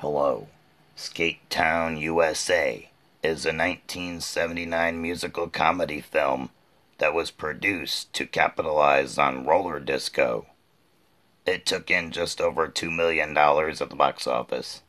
Hello. Skatetown, USA is a 1979 musical comedy film that was produced to capitalize on roller disco. It took in just over $2 million at the box office.